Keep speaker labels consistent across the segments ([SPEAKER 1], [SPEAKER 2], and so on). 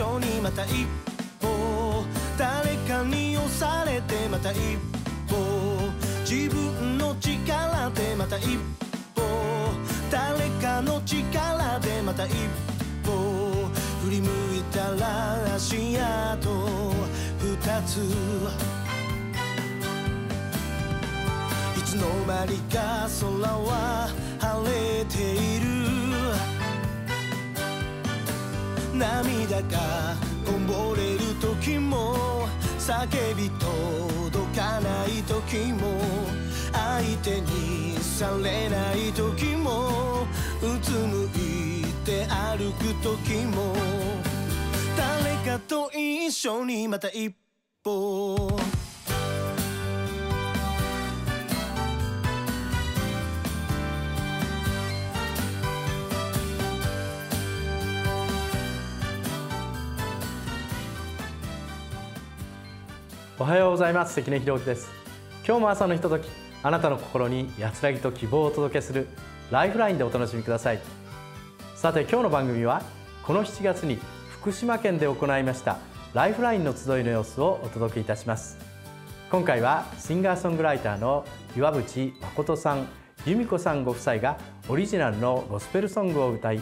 [SPEAKER 1] 緒にまた一歩誰かに押されてまた一歩自分の力でまた一歩誰かの力でまた一歩振り向いたら足跡二ついつの間にか空は晴れている。涙がこぼれる時も叫び届かない時も相手にされない時もうつむいて歩く時も誰かと一緒にまた一歩
[SPEAKER 2] おはようございます。関根博之です。今日も朝のひとときあなたの心に安らぎと希望をお届けするライフラインでお楽しみください。さて今日の番組はこの7月に福島県で行いましたライフラインの集いの様子をお届けいたします。今回はシンガーソングライターの岩渕誠さん由美子さんご夫妻がオリジナルのゴスペルソングを歌い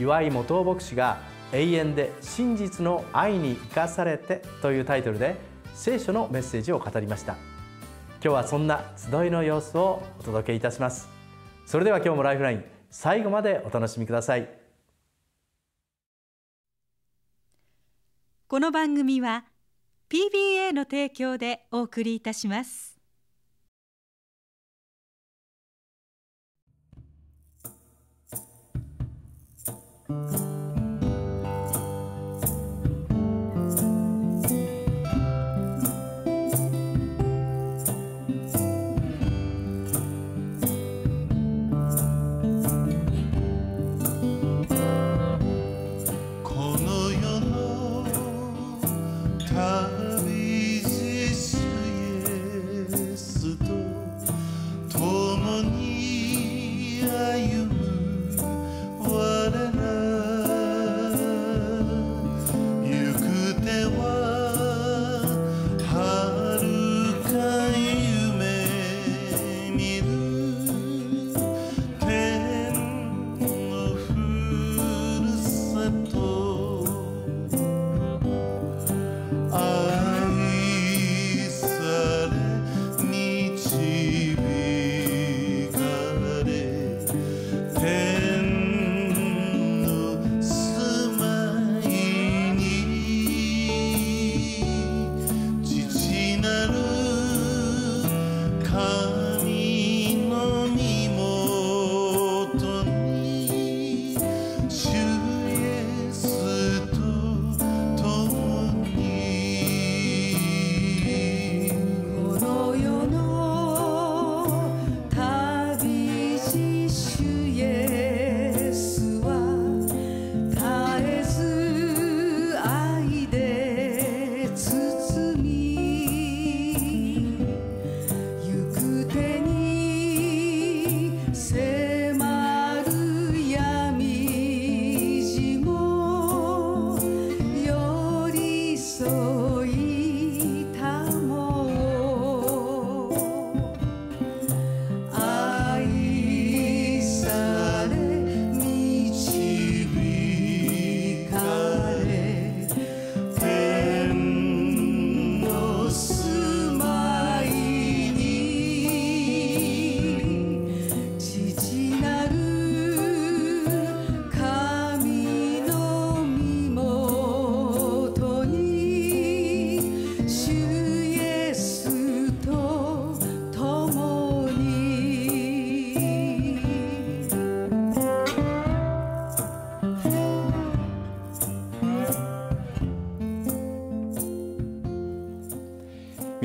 [SPEAKER 2] 岩井元牧師が永遠で真実の愛に生かされてというタイトルで聖書のメッセージを語りました。今日はそんな集いの様子をお届けいたします。それでは今日もライフライン最後までお楽しみください。
[SPEAKER 3] この番組は PBA の提供でお送りいたします。
[SPEAKER 4] こ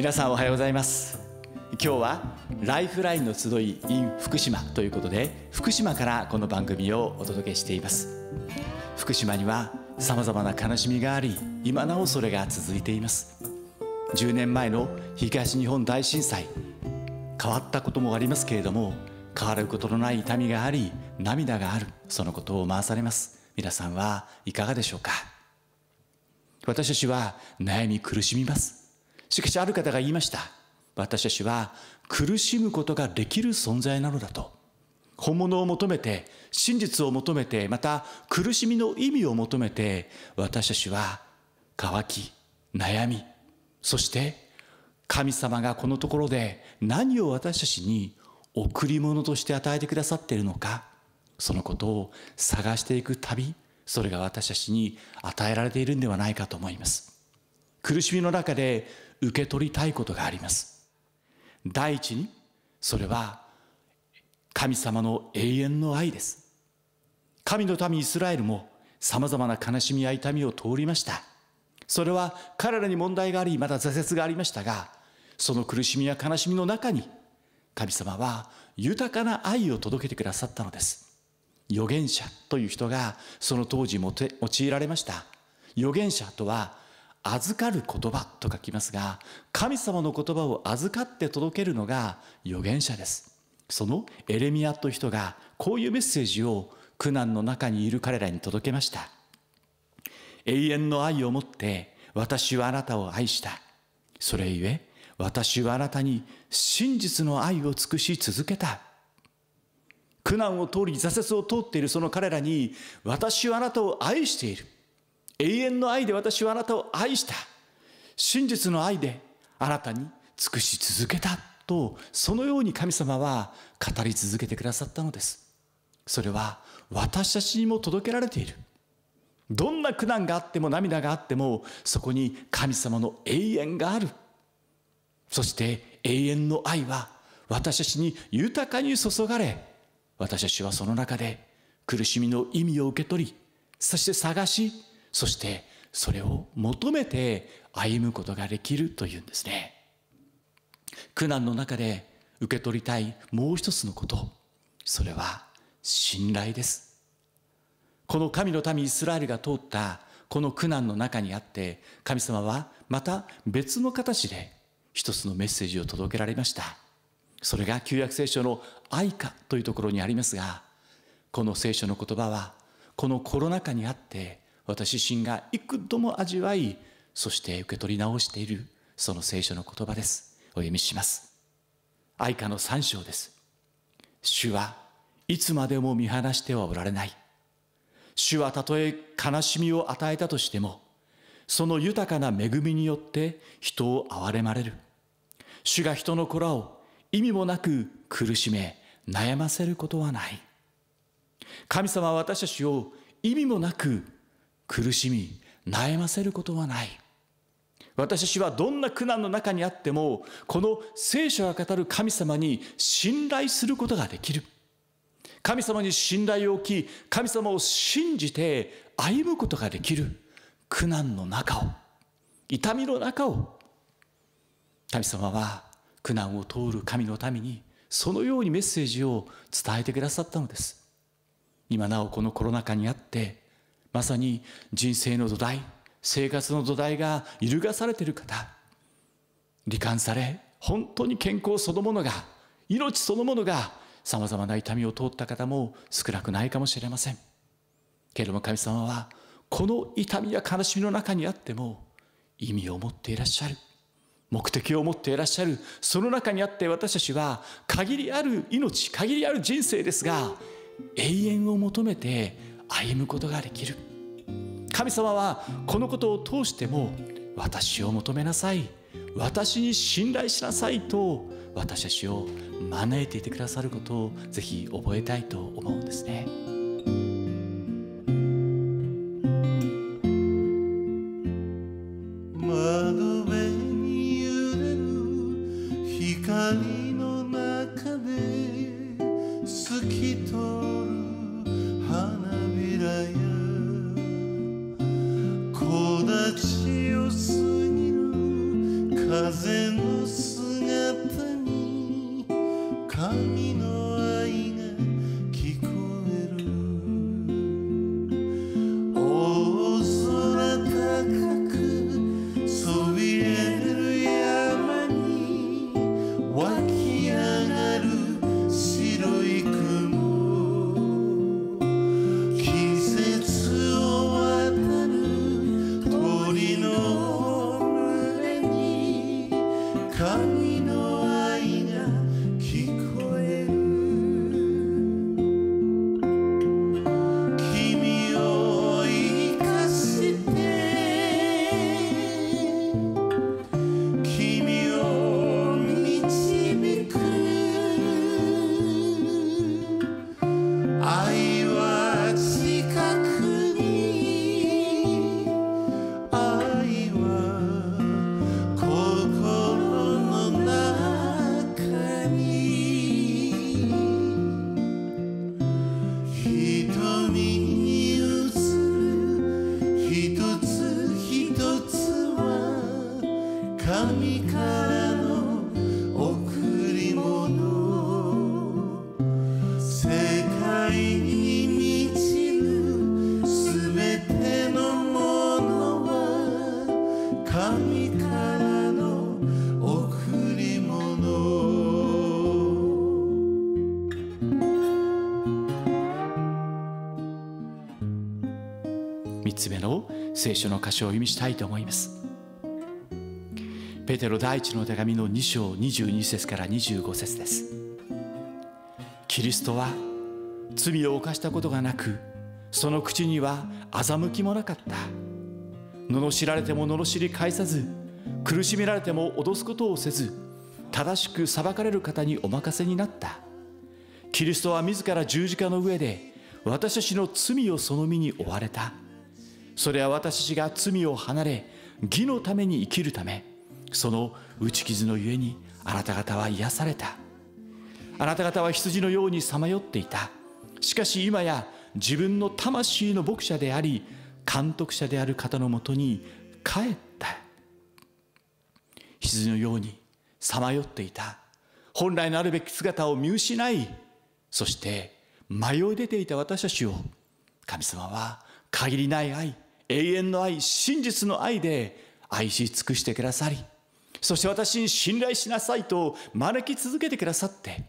[SPEAKER 5] 皆さんおはようございます。今日はライフラインの集い in 福島ということで福島からこの番組をお届けしています。福島には様々な悲しみがあり今なおそれが続いています。10年前の東日本大震災変わったこともありますけれども変わることのない痛みがあり涙があるそのことを回されます。皆さんはいかがでしょうか。私たちは悩み苦しみます。しかしある方が言いました。私たちは苦しむことができる存在なのだと。本物を求めて真実を求めてまた苦しみの意味を求めて私たちは渇き悩みそして神様がこのところで何を私たちに贈り物として与えてくださっているのかそのことを探していく旅それが私たちに与えられているんではないかと思います。苦しみの中で受け取りたいことがあります。第一にそれは神様の永遠の愛です。神の民イスラエルもさまざまな悲しみや痛みを通りました。それは彼らに問題がありまた挫折がありましたがその苦しみや悲しみの中に神様は豊かな愛を届けてくださったのです。預言者という人がその当時用いられました。預言者とは預かる言葉と書きますが神様の言葉を預かって届けるのが預言者です。そのエレミアという人がこういうメッセージを苦難の中にいる彼らに届けました永遠の愛をもって私はあなたを愛したそれゆえ私はあなたに真実の愛を尽くし続けた苦難を通り挫折を通っているその彼らに私はあなたを愛している永遠の愛で私はあなたを愛した。真実の愛であなたに尽くし続けたとそのように神様は語り続けてくださったのです。それは私たちにも届けられている。どんな苦難があっても涙があってもそこに神様の永遠がある。そして永遠の愛は私たちに豊かに注がれ私たちはその中で苦しみの意味を受け取りそして探しそしてそれを求めて歩むことができるというんですね。苦難の中で受け取りたいもう一つのこと。それは信頼です。この神の民イスラエルが通ったこの苦難の中にあって神様はまた別の形で一つのメッセージを届けられました。それが旧約聖書の愛歌というところにありますがこの聖書の言葉はこのコロナ禍にあって私自身が幾度も味わいそして受け取り直しているその聖書の言葉です。お読みします。愛歌の三章です。主はいつまでも見放してはおられない。主はたとえ悲しみを与えたとしてもその豊かな恵みによって人を憐れまれる。主が人の子らを意味もなく苦しめ悩ませることはない。神様は私たちを意味もなく苦しみ悩ませることはない。私たちはどんな苦難の中にあってもこの聖書が語る神様に信頼することができる。神様に信頼を置き神様を信じて歩むことができる。苦難の中を痛みの中を。神様は苦難を通る神のためにそのようにメッセージを伝えてくださったのです。今なおこのコロナ禍にあってまさに人生の土台生活の土台が揺るがされている方罹患され本当に健康そのものが命そのものがさまざまな痛みを通った方も少なくないかもしれません。けれども神様はこの痛みや悲しみの中にあっても意味を持っていらっしゃる。目的を持っていらっしゃる。その中にあって私たちは限りある命限りある人生ですが永遠を求めて歩むことができる神様はこのことを通しても私を求めなさい私に信頼しなさいと私たちを招いていてくださることをぜひ覚えたいと思うんですね。
[SPEAKER 4] 神からの贈り物世界に満ちるすべてのものは神からの贈り物。
[SPEAKER 5] 3つ目の聖書の箇所を意味したいと思います。ペテロ第一の手紙の2章22節から25節です。キリストは罪を犯したことがなくその口には欺きもなかった。罵られても罵り返さず苦しめられても脅すことをせず正しく裁かれる方にお任せになった。キリストは自ら十字架の上で私たちの罪をその身に追われた。それは私たちが罪を離れ義のために生きるため。その打ち傷のゆえにあなた方は癒された。あなた方は羊のようにさまよっていた。しかし今や自分の魂の牧者であり監督者である方のもとに帰った。羊のようにさまよっていた。本来のあるべき姿を見失いそして迷い出ていた私たちを神様は限りない愛永遠の愛真実の愛で愛し尽くしてくださりそして私に信頼しなさいと招き続けてくださって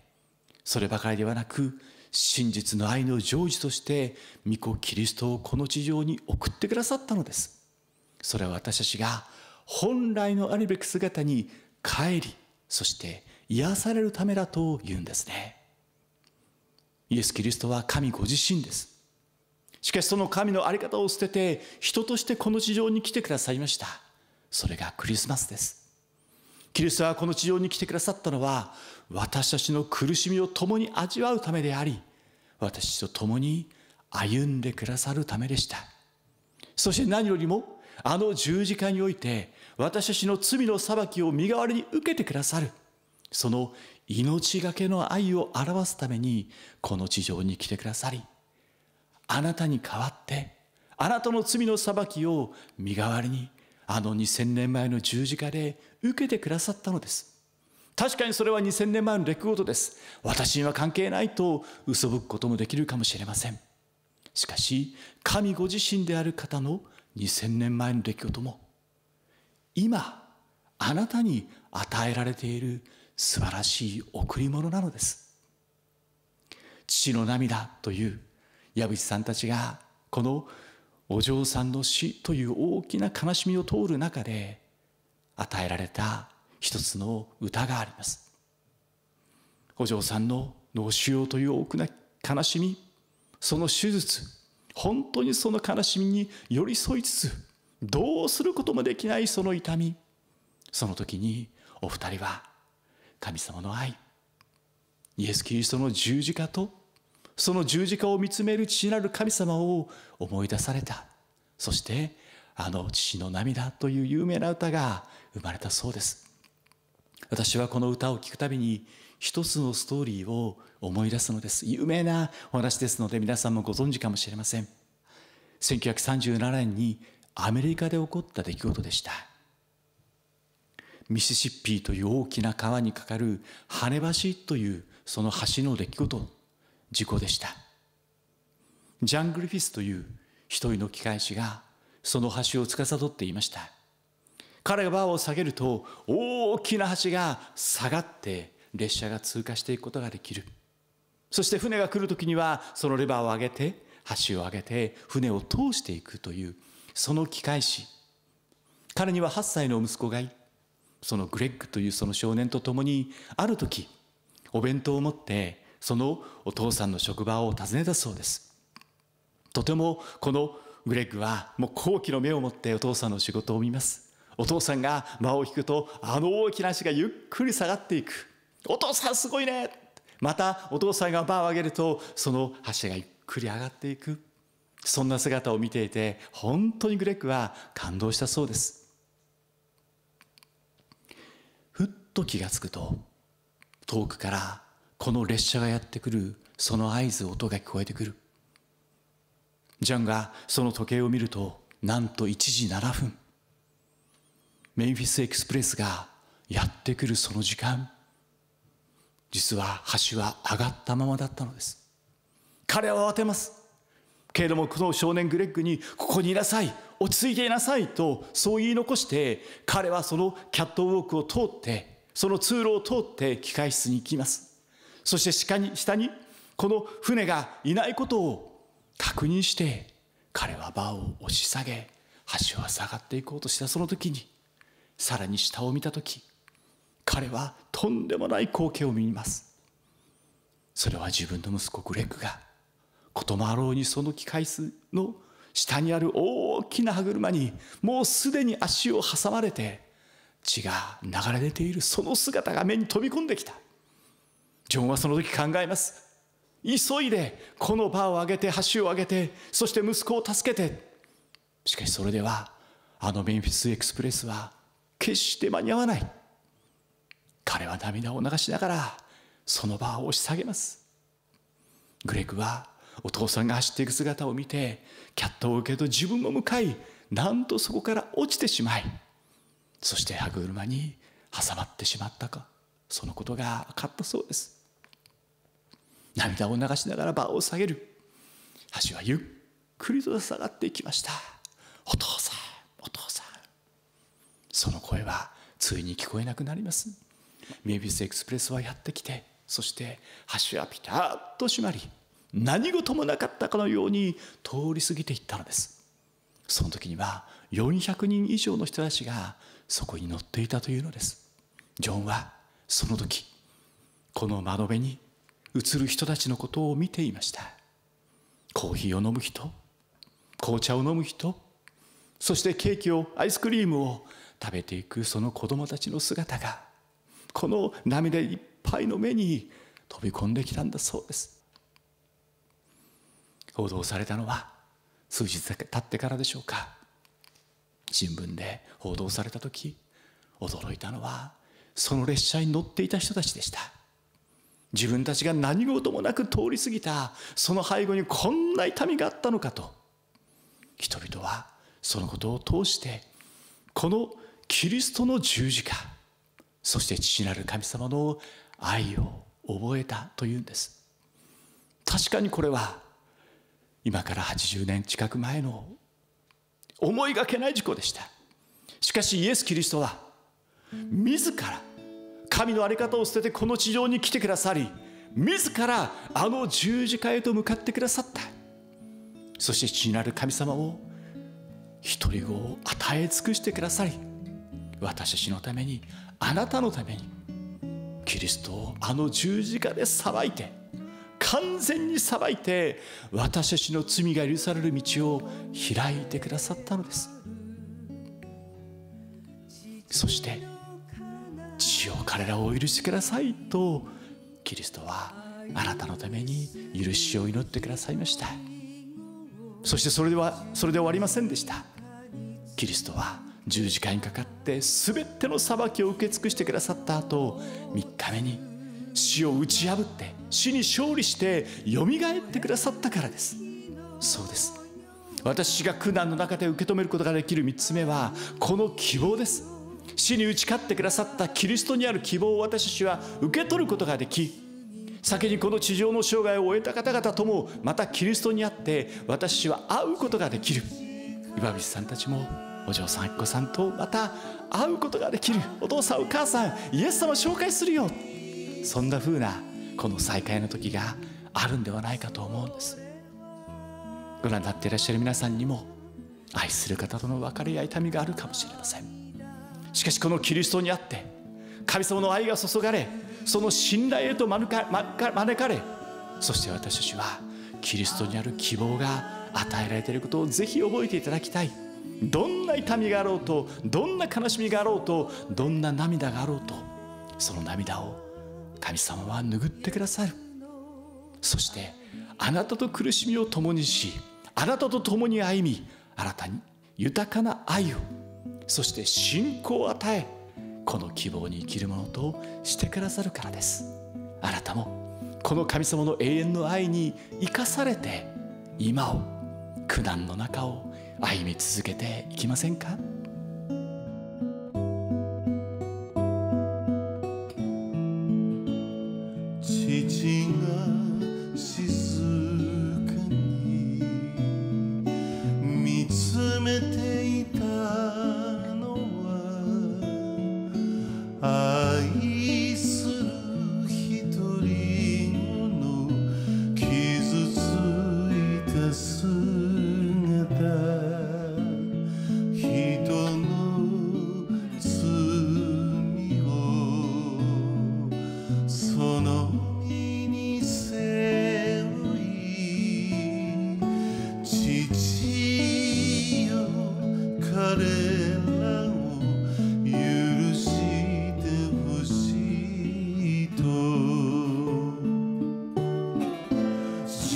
[SPEAKER 5] そればかりではなく真実の愛の成就として御子キリストをこの地上に送ってくださったのです。それは私たちが本来のあるべき姿に帰りそして癒されるためだと言うんですね。イエス・キリストは神ご自身です。しかしその神の在り方を捨てて人としてこの地上に来てくださいました。それがクリスマスです。キリストはこの地上に来てくださったのは私たちの苦しみを共に味わうためであり私と共に歩んでくださるためでした。そして何よりもあの十字架において私たちの罪の裁きを身代わりに受けてくださるその命がけの愛を表すためにこの地上に来てくださりあなたに代わってあなたの罪の裁きを身代わりにあの2000年前の十字架で受けてくださったのです。確かにそれは2000年前の出来事です。私には関係ないと嘘ぶくこともできるかもしれません。しかし神ご自身である方の2000年前の出来事も今あなたに与えられている素晴らしい贈り物なのです。父の涙という矢渕さんたちがこのお嬢さんの死という大きな悲しみを通る中で与えられた一つの歌があります。お嬢さんの脳腫瘍という大きな悲しみその手術本当にその悲しみに寄り添いつつどうすることもできないその痛みその時にお二人は神様の愛イエス・キリストの十字架とその十字架を見つめる父なる神様を思い出された。そしてあの父の涙という有名な歌が生まれたそうです。私はこの歌を聴くたびに一つのストーリーを思い出すのです。有名なお話ですので皆さんもご存知かもしれません。1937年にアメリカで起こった出来事でした。ミシシッピーという大きな川に架かる羽橋というその橋の出来事事故でした。ジャン・グリフィスという一人の機械師がその橋を司っていました。彼がバーを下げると大きな橋が下がって列車が通過していくことができる。そして船が来る時にはそのレバーを上げて橋を上げて船を通していくというその機械師。彼には8歳の息子がいそのグレッグというその少年と共にある時お弁当を持ってそのお父さんの職場を訪ねたそうです。とてもこのグレッグはもう好奇の目を持ってお父さんの仕事を見ます。お父さんが間を引くとあの大きな足がゆっくり下がっていく。お父さんすごいね。またお父さんがバーを上げるとその橋がゆっくり上がっていく。そんな姿を見ていて本当にグレッグは感動したそうです。ふっと気がつくと遠くからこの列車がやってくるその合図音が聞こえてくる。ジャンがその時計を見るとなんと1時7分。メンフィスエクスプレスがやってくるその時間。実は橋は上がったままだったのです。彼は慌てます。けれどもこの少年グレッグにここにいなさい。落ち着いていなさい。とそう言い残して彼はそのキャットウォークを通ってその通路を通って機械室に行きます。そして下に下にこの船がいないことを確認して彼はバーを押し下げ橋は下がっていこうとしたその時にさらに下を見た時彼はとんでもない光景を見ます。それは自分の息子グレッグがこともあろうにその機械数の下にある大きな歯車にもうすでに足を挟まれて血が流れ出ているその姿が目に飛び込んできた。ジョンはその時考えます。急いでこのバーを上げて橋を上げてそして息子を助けて。しかしそれではあのメンフィスエクスプレスは決して間に合わない。彼は涙を流しながらそのバーを押し下げます。グレッグはお父さんが走っていく姿を見てキャットを受けと自分も向かいなんとそこから落ちてしまいそして歯車に挟まってしまったかそのことが分かったそうです。涙を流しながら場を下げる。橋はゆっくりと下がっていきました。お父さんお父さん。その声はついに聞こえなくなります。メビウスエクスプレスはやってきてそして橋はピタッと閉まり何事もなかったかのように通り過ぎていったのです。その時には400人以上の人たちがそこに乗っていたというのです。ジョンはその時この窓辺に映る人たちのことを見ていました。コーヒーを飲む人紅茶を飲む人そしてケーキをアイスクリームを食べていくその子供たちの姿がこの涙いっぱいの目に飛び込んできたんだそうです。報道されたのは数日経ってからでしょうか。新聞で報道された時驚いたのはその列車に乗っていた人たちでした。自分たちが何事もなく通り過ぎたその背後にこんな痛みがあったのかと。人々はそのことを通してこのキリストの十字架そして父なる神様の愛を覚えたというんです。確かにこれは今から80年近く前の思いがけない事故でした。しかしイエス・キリストは自ら神の在り方を捨ててこの地上に来てくださり自らあの十字架へと向かってくださった。そして父なる神様を一人子を与え尽くしてくださり私たちのためにあなたのためにキリストをあの十字架で裁いて完全に裁いて私たちの罪が許される道を開いてくださったのです。そして父を彼らをお許しくださいとキリストはあなたのために許しを祈ってくださいました。そしてそれではそれで終わりませんでした。キリストは十字架にかかって全ての裁きを受け尽くしてくださった後3日目に死を打ち破って死に勝利してよみがえってくださったからです。そうです。私が苦難の中で受け止めることができる3つ目はこの希望です。死に打ち勝ってくださったキリストにある希望を私たちは受け取ることができ先にこの地上の生涯を終えた方々ともまたキリストにあって私たちは会うことができる。岩渕さんたちもお嬢さんあきこさんとまた会うことができる。お父さんお母さんイエス様紹介するよ。そんな風なこの再会の時があるんではないかと思うんです。ご覧になっていらっしゃる皆さんにも愛する方との別れや痛みがあるかもしれません。しかしこのキリストにあって神様の愛が注がれその信頼へと招かれそして私たちはキリストにある希望が与えられていることをぜひ覚えていただきたい。どんな痛みがあろうとどんな悲しみがあろうとどんな涙があろうとその涙を神様は拭ってくださる。そしてあなたと苦しみを共にしあなたと共に歩みあなたに豊かな愛をそして信仰を与えこの希望に生きるものとしてくださるからです。あなたもこの神様の永遠の愛に生かされて今を苦難の中を歩み続けていきませんか？
[SPEAKER 4] 父が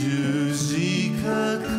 [SPEAKER 4] Musique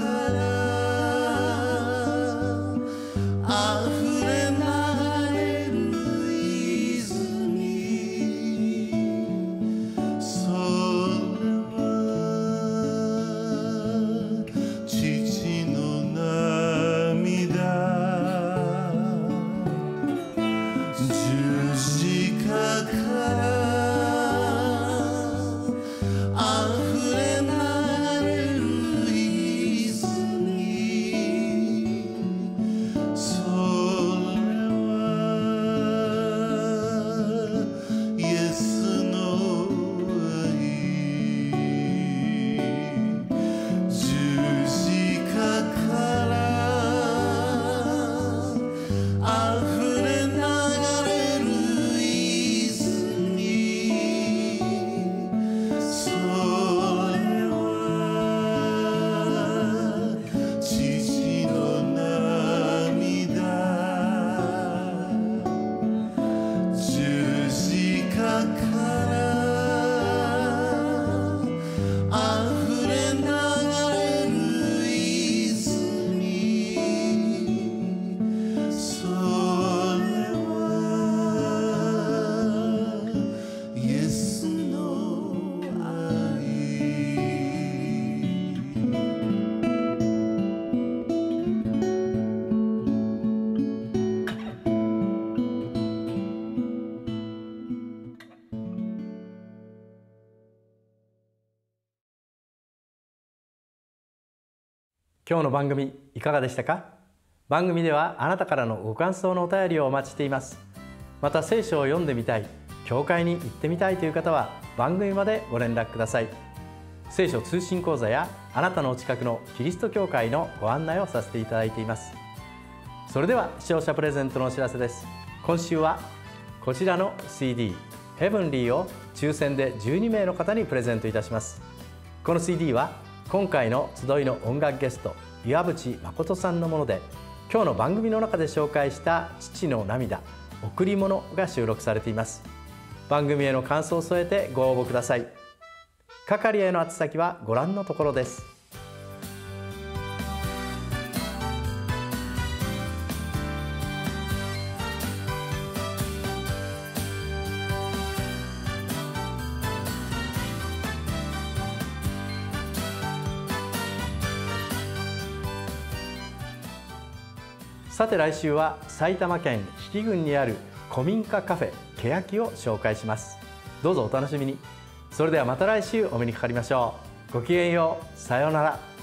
[SPEAKER 2] 今日の番組いかがでしたか？番組ではあなたからのご感想のお便りをお待ちしています。また聖書を読んでみたい教会に行ってみたいという方は番組までご連絡ください。聖書通信講座やあなたのお近くのキリスト教会のご案内をさせていただいています。それでは視聴者プレゼントのお知らせです。今週はこちらの CD ヘブンリーを抽選で12名の方にプレゼントいたします。この CD は今回の集いの音楽ゲスト岩渕誠さんのもので今日の番組の中で紹介した父の涙贈り物が収録されています。番組への感想を添えてご応募ください。係への宛先はご覧のところです。さて来週は埼玉県比企郡にある古民家カフェ欅を紹介します。どうぞお楽しみに。それではまた来週お目にかかりましょう。ごきげんよう。さようなら。